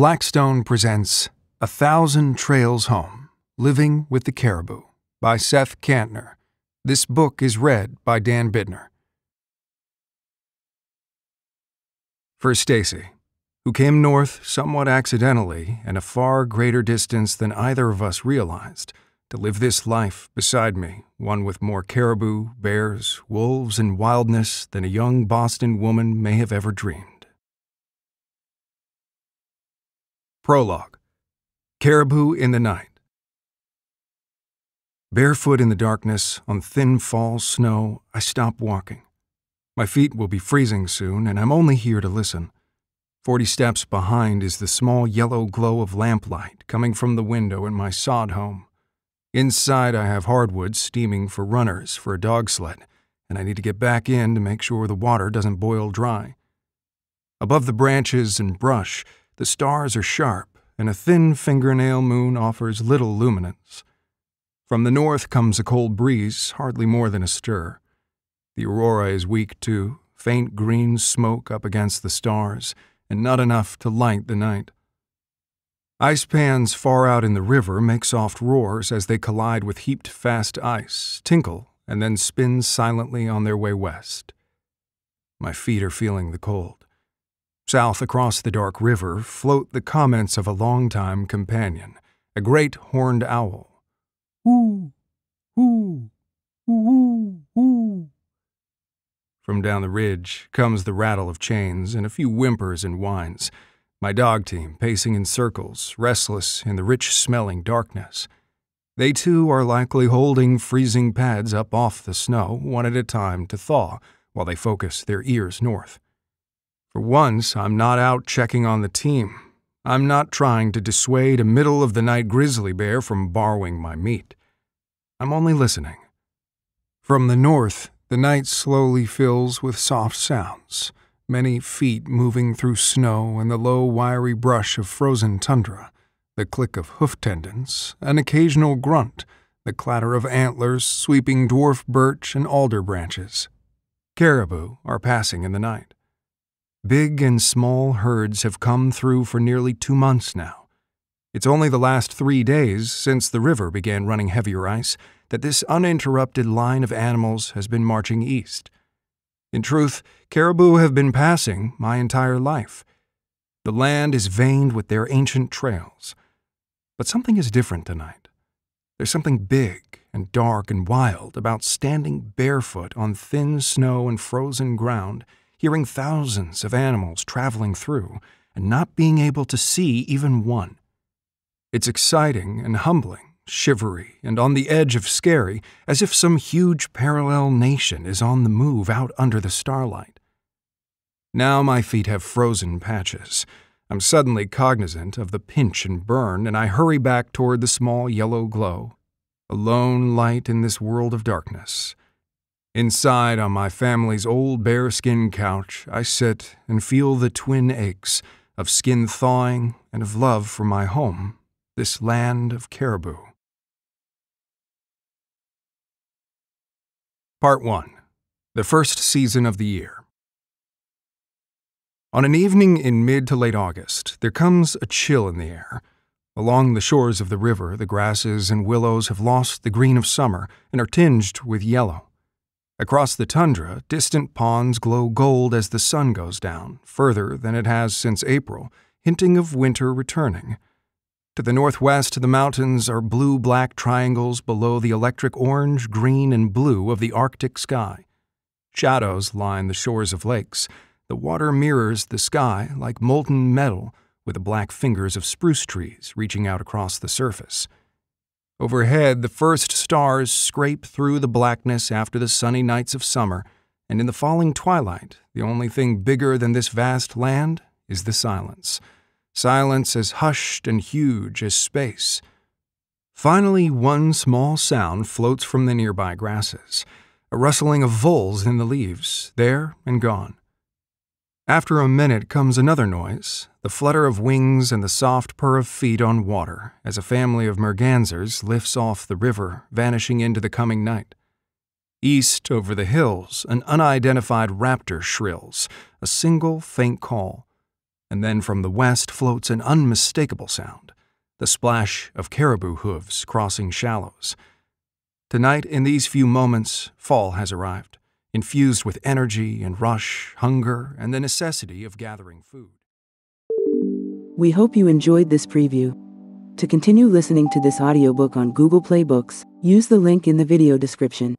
Blackstone presents A Thousand Trails Home Living with the Caribou by Seth Kantner. This book is read by Dan Bittner. For Stacy, who came north somewhat accidentally and a far greater distance than either of us realized, to live this life beside me, one with more caribou, bears, wolves, and wildness than a young Boston woman may have ever dreamed. Prologue Caribou in the Night. Barefoot in the darkness, on thin fall snow, I stop walking. My feet will be freezing soon, and I'm only here to listen. Forty steps behind is the small yellow glow of lamplight coming from the window in my sod home. Inside, I have hardwood steaming for runners for a dog sled, and I need to get back in to make sure the water doesn't boil dry. Above the branches and brush, the stars are sharp, and a thin fingernail moon offers little luminance. From the north comes a cold breeze, hardly more than a stir. The aurora is weak, too, faint green smoke up against the stars, and not enough to light the night. Ice pans far out in the river make soft roars as they collide with heaped fast ice, tinkle, and then spin silently on their way west. My feet are feeling the cold. South across the dark river float the comments of a longtime companion, a great horned owl. Whoo, whoo, whoo, whoo. From down the ridge comes the rattle of chains and a few whimpers and whines my dog team pacing in circles, restless in the rich smelling darkness. They too are likely holding freezing pads up off the snow, one at a time, to thaw while they focus their ears north. For once, I'm not out checking on the team. I'm not trying to dissuade a middle of the night grizzly bear from borrowing my meat. I'm only listening. From the north, the night slowly fills with soft sounds many feet moving through snow and the low, wiry brush of frozen tundra, the click of hoof tendons, an occasional grunt, the clatter of antlers sweeping dwarf birch and alder branches. Caribou are passing in the night. Big and small herds have come through for nearly two months now. It's only the last three days since the river began running heavier ice that this uninterrupted line of animals has been marching east. In truth, caribou have been passing my entire life. The land is veined with their ancient trails. But something is different tonight. There's something big and dark and wild about standing barefoot on thin snow and frozen ground, hearing thousands of animals traveling through, and not being able to see even one. It's exciting and humbling shivery, and on the edge of scary, as if some huge parallel nation is on the move out under the starlight. Now my feet have frozen patches. I'm suddenly cognizant of the pinch and burn, and I hurry back toward the small yellow glow, a lone light in this world of darkness. Inside, on my family's old bearskin couch, I sit and feel the twin aches of skin thawing and of love for my home, this land of caribou. Part 1 The First Season of the Year. On an evening in mid to late August, there comes a chill in the air. Along the shores of the river, the grasses and willows have lost the green of summer and are tinged with yellow. Across the tundra, distant ponds glow gold as the sun goes down, further than it has since April, hinting of winter returning. To the northwest, the mountains are blue black triangles below the electric orange, green, and blue of the Arctic sky. Shadows line the shores of lakes. The water mirrors the sky like molten metal, with the black fingers of spruce trees reaching out across the surface. Overhead, the first stars scrape through the blackness after the sunny nights of summer, and in the falling twilight, the only thing bigger than this vast land is the silence silence as hushed and huge as space. Finally, one small sound floats from the nearby grasses a rustling of voles in the leaves, there and gone. After a minute comes another noise, the flutter of wings and the soft purr of feet on water as a family of mergansers lifts off the river, vanishing into the coming night. East, over the hills, an unidentified raptor shrills, a single faint call. and then from the west floats an unmistakable sound the splash of caribou hooves crossing shallows. Tonight, in these few moments, fall has arrived, infused with energy and rush, hunger, and the necessity of gathering food. We hope you enjoyed this preview. To continue listening to this audiobook on Google Play Books, use the link in the video description.